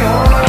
gone.